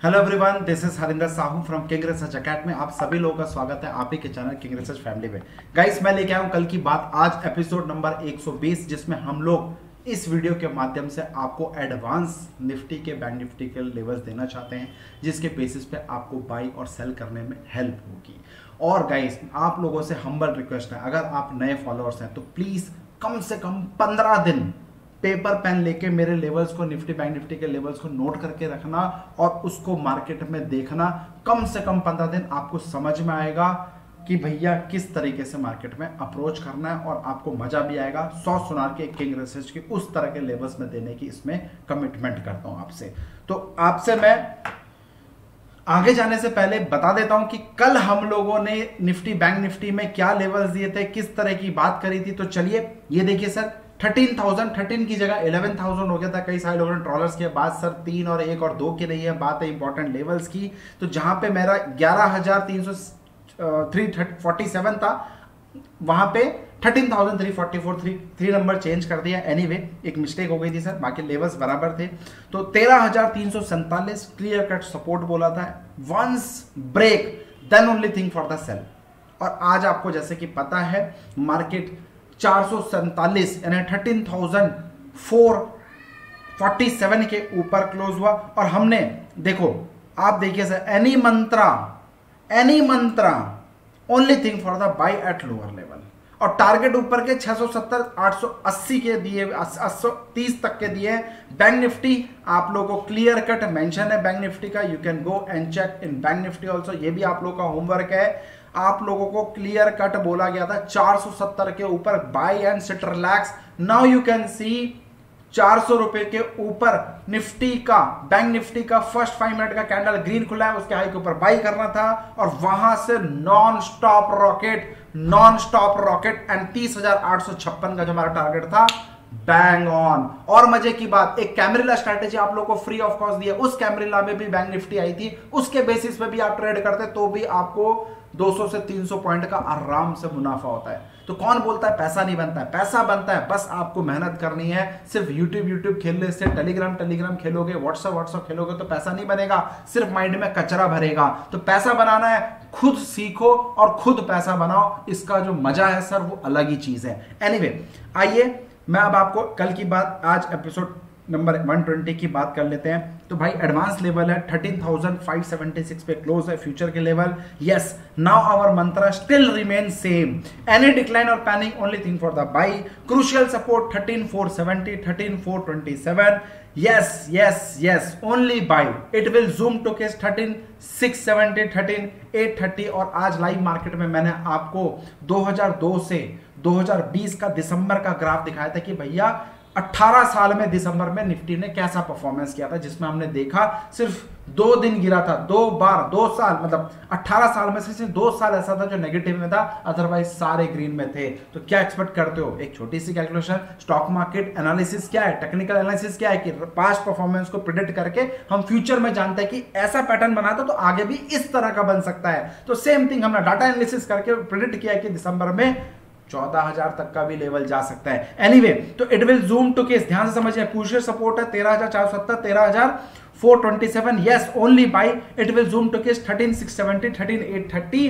Hello everyone this is Harinder Sahu from King Research Academy आप सभी लोगों का स्वागत है आप ही के चैनल किंग रिसर्च फैमिली में। गाइस मैं लेके आया हूँ कल की बात। आज एपिसोड नंबर 120 जिसमें हम लोग इस वीडियो के माध्यम से आपको एडवांस निफ्टी के बैंक निफ्टी के लेवल्स देना चाहते हैं, जिसके बेसिस पे आपको बाई और सेल करने में हेल्प होगी। और गाइस आप लोगों से हम्बल रिक्वेस्ट है। अगर आप नए फॉलोअर्स हैं तो प्लीज़ कम से कम पंद्रह दिन पेपर पेन लेके मेरे लेवल्स को निफ्टी बैंक निफ्टी के लेवल्स को नोट करके रखना और उसको मार्केट में देखना। कम से कम पंद्रह दिन आपको समझ में आएगा कि भैया किस तरीके से मार्केट में अप्रोच करना है और आपको मज़ा भी आएगा। सौ सुनार के किंग रिसर्च की उस तरह के लेवल्स में देने की इसमें कमिटमेंट करता हूँ आपसे। तो आपसे मैं आगे जाने से पहले बता देता हूँ कि कल हम लोगों ने निफ्टी बैंक निफ्टी में क्या लेवल्स दिए थे, किस तरह की बात करी थी। तो चलिए, ये देखिए सर थर्टीन थाउज़ेंड थर्टीन की जगह इलेवन थाउज़ेंड हो गया था। कई सारे लोगों ने ट्रॉलर्स किया। बात सर तीन और एक और दो की नहीं है। बात है इंपॉर्टेंट लेवल्स की। तो जहाँ पे मेरा ग्यारह हज़ार तीन सौ थ्री फोर्टी सेवन था वहाँ पे thirteen thousand three forty four three three number change कर दिया। एनी anyway, एक मिस्टेक हो गई थी सर। बाकी लेवल्स बराबर थे। तो तेरह हज़ार तीन सौ सैंतालीस क्लियर कट सपोर्ट बोला था। Once break then only thing for the sell और आज आपको जैसे कि पता है मार्केट चार सौ सैंतालीस, यानी थर्टीन थाउज़ेंड के ऊपर क्लोज हुआ। और हमने, देखो, आप देखिए sir any mantra any mantra only thing for the buy at lower level और टारगेट ऊपर के 670 880 के दिए 830 तक के दिए बैंक निफ्टी आप लोगों को क्लियर कट मेंशन है। बैंक निफ्टी का you can go and check in bank Nifty also ये भी आप लोगों का होमवर्क है। आप लोगों को क्लियर कट बोला गया था 470 के ऊपर buy and sit relax now you can see चार सौ रुपए के ऊपर निफ्टी का बैंक निफ्टी का फ़र्स्ट फाइव मिनट का कैंडल ग्रीन खुला है, उसके हाई के ऊपर बाई करना था और वहाँ से non stop rocket non stop rocket and तीस हज़ार आठ सौ छप्पन का जो हमारा टारगेट था बैंग ऑन और मज़े की बात, एक कैमरिला स्ट्रैटेजी आप लोग को फ्री ऑफ़ कॉस्ट दिया, उस कैमरिला में भी बैंक निफ्टी आई थी, उसके बेसिस पे भी आप ट्रेड करते तो भी आपको 200 से 300 पॉइंट का आराम से मुनाफा होता है। तो कौन बोलता है? पैसा नहीं बनता है। पैसा बनता है बस आपको मेहनत करनी है। सिर्फ़ यूट्यूब यूट्यूब खेलने से टेलीग्राम टेलीग्राम खेलोगे व्हाट्सअप व्हाट्सअप खेलोगे तो पैसा नहीं बनेगा। सिर्फ़ माइंड में कचरा भरेगा। तो पैसा बनाना है खुद सीखो और खुद पैसा बनाओ। इसका जो मज़ा है सर वो अलग ही चीज़ है। एनीवे anyway, आइए मैं अब आपको कल की बात आज एपिसोड नंबर 120 की बात कर लेते हैं। तो भाई एडवांस लेवल है 13,576 पे क्लोज है फ्यूचर के level yes now our mantra still remain same any decline और panic only thing for the buy crucial support 13,470 13,427 yes yes yes only buy. It will zoom to case 13 670 13 830 और आज live market में मैंने आपको 2002 से 2020 का दिसंबर का ग्राफ दिखाया था कि भैया 18 साल में दिसंबर में निफ्टी ने कैसा परफॉर्मेंस किया था, जिसमें हमने देखा सिर्फ़ दो दिन गिरा था, दो बार, दो साल मतलब 18 साल में से दो साल ऐसा था जो नेगेटिव में था अदरवाइज़ सारे ग्रीन में थे। तो क्या एक्सपेक्ट करते हो? एक छोटी सी कैलकुलेशन स्टॉक मार्केट एनालिसिस क्या है? टेक्निकल एनालिसिस क्या है कि पास्ट परफॉर्मेंस को प्रिडिक्ट करके हम फ्यूचर में जानते हैं कि ऐसा पैटर्न बना था तो आगे भी इस तरह का बन सकता है। तो सेम थिंग हमने डाटा एनालिसिस करके प्रिडिक्ट किया कि दिसंबर में चौदह हज़ार तक का भी लेवल जा सकता है। एनीवे anyway, तो it will zoom to case ध्यान से समझिए क्रूशियल सपोर्ट है तेरह हज़ार चार सौ सत्तर तेरह हज़ार four twenty seven yes only buy it will zoom to case thirteen six seventy thirteen eight thirty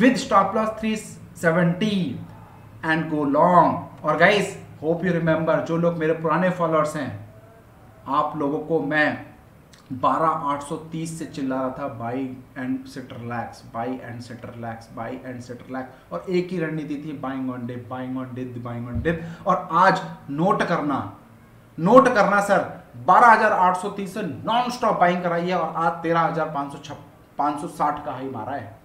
with stop loss three seventy and go long और गाइस होप यू रिमेंबर जो लोग मेरे पुराने फॉलोअर्स हैं आप लोगों को मैं बारह आठ सौ तीस से चिल्ला रहा था buy and set relax buy and set relax buy and set relax और एक ही रणनीति थी buying on dip buying on dip buying on dip और आज नोट करना नोट करना सर, बारह हज़ार आठ सौ तीस से नॉन स्टॉप बाइंग कराई है और आज तेरह हज़ार पाँच सौ साठ का हाई मारा है।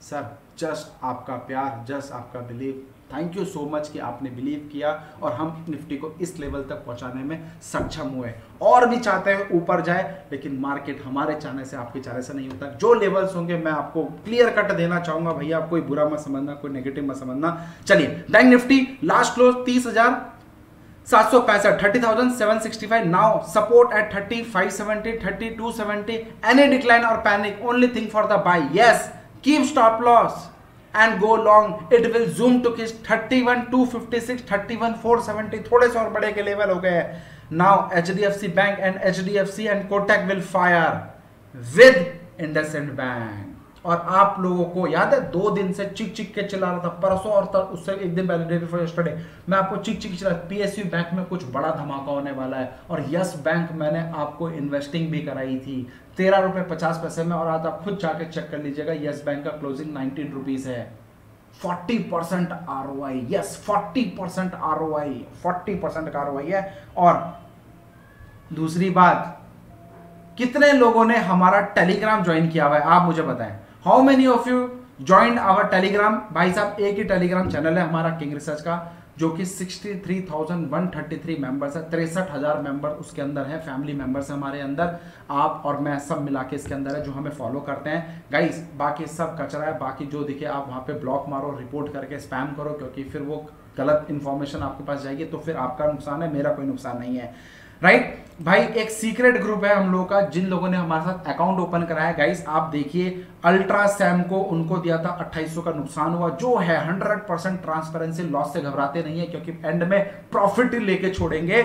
सर जस्ट आपका प्यार जस्ट आपका believe thank you so much कि आपने बिलीव किया और हम निफ्टी को इस लेवल तक पहुँचाने में सक्षम हुए। और भी चाहते हैं ऊपर जाए, लेकिन मार्केट हमारे चाहने से आपके चाहने से नहीं होता। जो लेवल्स होंगे, मैं आपको क्लियर कट देना चाहूँगा। भैया कोई बुरा मत समझना, कोई नेगेटिव मत समझना। चलिए बैंक निफ्टी लास्ट क्लोज तीस हज़ार, सात सौ पैंसठ thirty thousand seven sixty five now support at thirty five seventy thirty two seventy any decline और panic only thing for the buy yes keep stop loss and to kiss thirty one two fifty six 31 256 31 470 थोड़े से और बड़े के level हो गए. Now H D F C bank and H D F C and Kotak will fire with IndusInd bank और आप लोगों को याद है, दो दिन से चिक चिक के चला रहा था, परसों और उससे एक दिन पहले डे बिफोर यस्टरडे मैं आपको चिक चिक चला पीएसयू बैंक में कुछ बड़ा धमाका होने वाला है, और यस बैंक मैंने आपको इन्वेस्टिंग भी कराई थी, तेरह रुपए पचास पैसे में, और आज आप खुद जाके चेक कर लीजिएगा यस बैंक का क्लोजिंग नाइनटीन रुपीज़ है। Forty percent R O I yes forty percent R O I forty percent का आर ओ आई है। और दूसरी बात, कितने लोगों ने हमारा टेलीग्राम ज्वाइन किया हुआ है, आप मुझे बताएँ? How many of you join our Telegram भाई साहब एक ही टेलीग्राम चैनल है हमारा किंग रिसर्च का जो कि 63,133 मेंबर्स है। तिरसठ हज़ार मेंबर उसके अंदर है फैमिली मेंबर्स है हमारे अंदर। आप और मैं सब मिला के इसके अंदर है जो हमें फॉलो करते हैं। गाइस बाकी सब कचरा है बाकी जो दिखे आप वहाँ पे ब्लॉक मारो रिपोर्ट करके स्पैम करो क्योंकि फिर वो गलत इंफॉर्मेशन आपके पास जाएगी तो फिर आपका नुकसान है मेरा कोई नुकसान नहीं है। राइट भाई, एक सीक्रेट ग्रुप है हम लोगों का, जिन लोगों ने हमारे साथ अकाउंट ओपन कराया है गाइस आप देखिए अल्ट्रा सैम को उनको दिया था 2800 का नुकसान हुआ, जो है 100 परसेंट ट्रांसपेरेंसी लॉस से घबराते नहीं है, क्योंकि एंड में प्रॉफिट लेके छोड़ेंगे।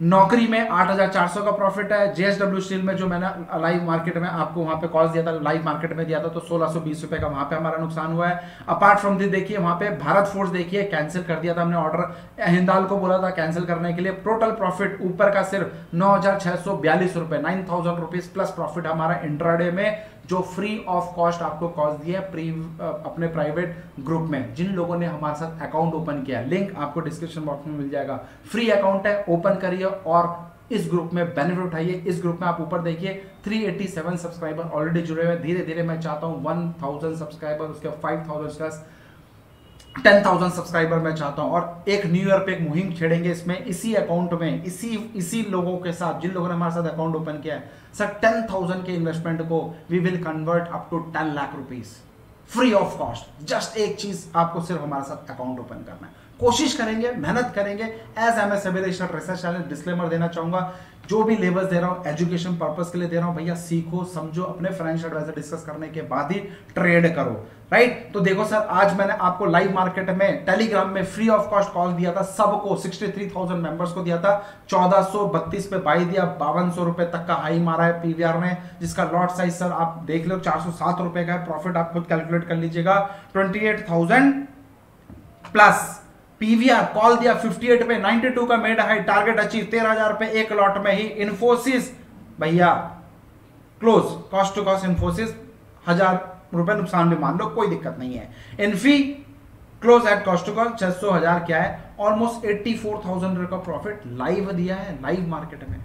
नौकरी में 8,400 का प्रॉफिट है। जेएसडब्ल्यू स्टील में जो मैंने लाइव मार्केट में आपको वहाँ पे कॉल दिया था लाइव मार्केट में दिया था तो 1620 रुपए का वहाँ पे हमारा नुकसान हुआ है। अपार्ट फ्रॉम दिस देखिए वहाँ पे भारत फोर्स देखिए कैंसिल कर दिया था हमने ऑर्डर हिंदाल को बोला था कैंसिल करने के लिए। टोटल प्रॉफिट ऊपर का सिर्फ़ नौ हज़ार छह सौ बयालीस रुपए नाइन प्लस प्रॉफिट हमारा इंट्राडे में। जो फ्री ऑफ़ कॉस्ट आपको कॉस्ट दिया प्री अपने प्राइवेट ग्रुप में, जिन लोगों ने हमारे साथ अकाउंट ओपन किया लिंक आपको डिस्क्रिप्शन बॉक्स में मिल जाएगा। फ्री अकाउंट है ओपन करिए और इस ग्रुप में बेनिफिट उठाइए। इस ग्रुप में आप ऊपर देखिए 387 सब्सक्राइबर ऑलरेडी जुड़े हुए धीरे धीरे मैं चाहता हूँ 1000 सब्सक्राइबर उसके 5000 प्लस टेन थाउज़ेंड सब्सक्राइबर मैं चाहता हूँ और एक न्यू ईयर पे एक मुहिम छेड़ेंगे इसमें, इसी अकाउंट में, इसी इसी लोगों के साथ, जिन लोगों ने हमारे साथ अकाउंट ओपन किया है, सर टेन थाउज़ेंड के इन्वेस्टमेंट को we will convert up to ten lakh rupees free of cost just एक चीज़ आपको सिर्फ़ हमारे साथ अकाउंट ओपन करना है। कोशिश करेंगे, मेहनत करेंगे। As M S research channel disclaimer देना चाहूँगा जो भी लेवल्स दे रहा हूँ एजुकेशन पर्पस के लिए दे रहा हूँ भैया सीखो समझो अपने फाइनेंशियल एडवाइजर डिस्कस करने के बाद ही ट्रेड करो राइट? तो देखो सर आज मैंने आपको लाइव मार्केट में टेलीग्राम में फ्री ऑफ़ कॉस्ट कॉल दिया था सबको 63,000 मेंबर्स को दिया था 1432 पे बाई दिया बावन सौ रुपए तक का हाई मारा है पीवीआर ने जिसका लॉट साइज़ सर आप देख लो चार सौ सात रुपए का है प्रॉफिट आप खुद कैलकुलेट कर लीजिएगा 28,000 प्लस पीवीआर कॉल दिया 58 पे 92 का मेड हाई टारगेट अचीव तेरह हज़ार पे, एक लॉट में ही इन्फोसिस भैया close cost to cost Infosys हज़ार रुपए नुकसान भी मान लो, कोई दिक्कत नहीं है। Infy close at cost to cost छह सौ हज़ार क्या है? ऑलमोस्ट एट्टी फोर थाउज़ेंड का प्रॉफिट लाइव दिया है लाइव मार्केट में।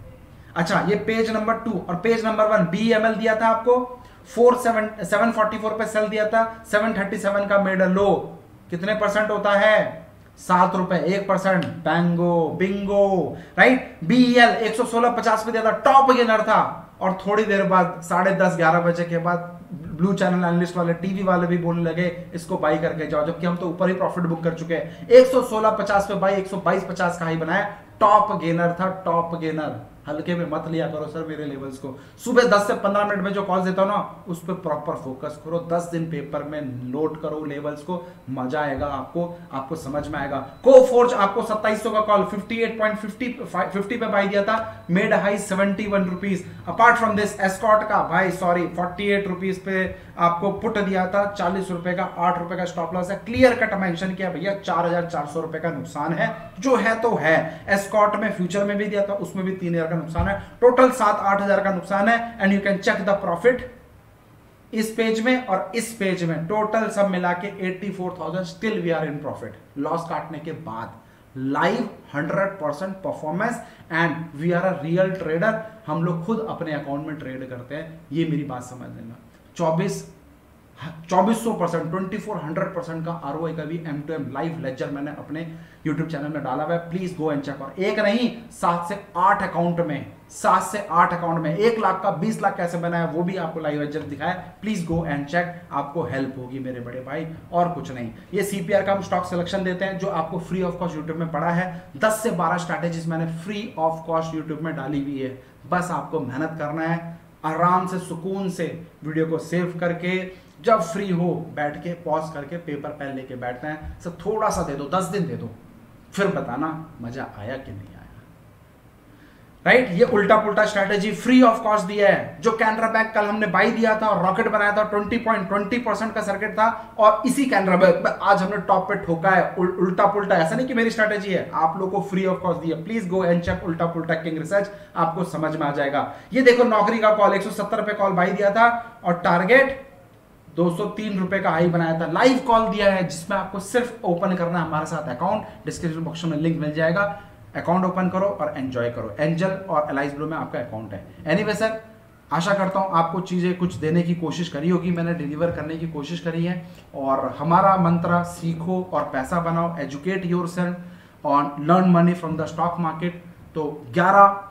अच्छा ये पेज नंबर टू और page number one B M L दिया था आपको। Four seven seven forty four पे सेल दिया था सेवन थर्टी सेवन का मेडल लो कितने परसेंट होता है? सात रुपए, एक percent बैंगो bingo right B L एक सौ सोलह पचास पे दिया था टॉप गेनर था। और थोड़ी देर बाद, साढ़े दस, ग्यारह बजे के बाद ब्लू चैनल एनलिस्ट वाले टीवी वाले भी बोलने लगे, इसको बाई करके जाओ। जबकि हम तो ऊपर ही प्रॉफिट बुक कर चुके हैं। एक सौ सोलह पचास पे बाई एक सौ बाईस पचास का ही बनाया। टॉप गेनर था, टॉप गेनर। हल्के में मत लिया करो सर मेरे लेवल्स को। सुबह 10 से 15 मिनट में जो कॉल देता हूँ ना, उस पर प्रॉपर फोकस करो। 10 दिन पेपर में नोट करो लेवल्स को। मज़ा आएगा आपको आपको समझ में आएगा। को फोर्ज आपको 2700 का कॉल 58.50 50 पे बाई दिया था। Made high 71 rupees apart from this Escorts का, भाई सॉरी 48 रुपीस पे आपको पुट दिया था। चालीस रुपए का, आठ रुपए का स्टॉप लॉस है। क्लियर कट मेंशन किया, भैया, चार हज़ार चार सौ रुपए का नुकसान है। जो है तो है। एस्कॉट में फ्यूचर में भी दिया था उसमें भी तीन हज़ार का नुकसान है। टोटल सात आठ हज़ार का नुकसान है and you can check the profit इस पेज में और इस पेज में। टोटल सब मिला के 84,000 still we are in profit loss काटने के बाद live 100 percent performance and we are a real trader हम लोग खुद अपने अकाउंट में ट्रेड करते हैं ये मेरी बात समझ लेना। चौबीस चौबीस सौ percent, twenty four hundred percent का आर का भी M to M live ledger मैंने अपने यूट्यूब चैनल में डाला हुआ है। प्लीज़ गो एंड चेक और एक नहीं, सात से आठ अकाउंट में, सात से आठ अकाउंट में, एक लाख का, बीस लाख कैसे बनाया, वो भी आपको लाइव लेजर दिखाया। प्लीज़ गो एंड चेक आपको हेल्प होगी मेरे बड़े भाई, और कुछ नहीं। ये सीपीआर का हम स्टॉक सिलेक्शन देते हैं, जो आपको फ्री ऑफ़ कॉस्ट यूट्यूब में पड़ा है। दस से बारह स्ट्रैटेजीज मैंने फ्री ऑफ़ कॉस्ट यूट्यूब में डाली हुई है। बस आपको मेहनत करना है, आराम से, सुकून से वीडियो को सेव करके जब फ्री हो बैठ के पॉज करके पेपर पेन लेके बैठना है सब थोड़ा सा दे दो दस दिन दे दो। फिर बताना मज़ा आया कि नहीं आया? राइट? ये उल्टा पुल्टा स्ट्रेटेजी फ्री ऑफ़ कॉस्ट दिया है। जो कैनरा बैंक कल हमने बाई दिया था और रॉकेट बनाया था 20 पॉइंट 20 परसेंट का सर्किट था और इसी कैनरा बैंक में आज हमने टॉप पे ठोका है उल, उल्टा पुल्टा ऐसा नहीं कि मेरी स्ट्रेटेजी है। आप लोग को फ्री ऑफ़ कॉस्ट दिया। प्लीज़ गो एंड चेक उल्टा पुल्टा किंग रिसर्च आपको समझ में आ जाएगा। ये देखो नौकरी का कॉल एक सौ सत्तर पे कॉल बाई दिया था और टारगेट दो सौ तीन रुपए का हाई बनाया था। लाइव कॉल दिया है जिसमें आपको सिर्फ़ ओपन करना हमारे साथ अकाउंट डिस्क्रिप्शन बॉक्स में लिंक मिल जाएगा। अकाउंट ओपन करो और एंजॉय करो। एंजल और एलाइज ब्लू में आपका अकाउंट है। एनी anyway, सर आशा करता हूँ आपको चीज़ें कुछ देने की कोशिश करी होगी। मैंने डिलीवर करने की कोशिश करी है। और हमारा मंत्र सीखो और पैसा बनाओ। एजुकेट योर सेल्फ और learn money from the stock market तो 11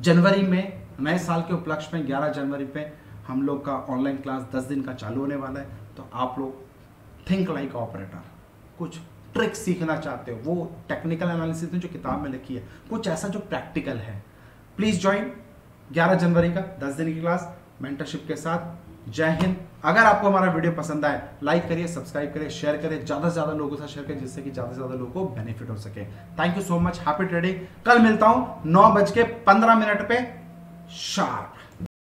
जनवरी में नए साल के उपलक्ष्य में 11 जनवरी पे हम लोग का ऑनलाइन क्लास 10 दिन का चालू होने वाला है तो आप लोग थिंक लाइक ऑपरेटर कुछ ट्रिक सीखना चाहते हो, वो टेक्निकल एनालिसिस में जो किताब में लिखी है, कुछ ऐसा जो प्रैक्टिकल है। प्लीज़ ज्वाइन 11 जनवरी का 10 दिन की क्लास मेंटरशिप के साथ। जय हिंद। अगर आपको हमारा वीडियो पसंद आए लाइक करिए सब्सक्राइब करिए शेयर करिए, ज़्यादा से ज़्यादा लोगों से शेयर करिए, जिससे कि ज़्यादा से ज़्यादा लोगों को बेनिफिट हो सके। Thank you so much happy trading कल मिलता हूँ नौ बज के पंद्रह मिनट पे। शार्प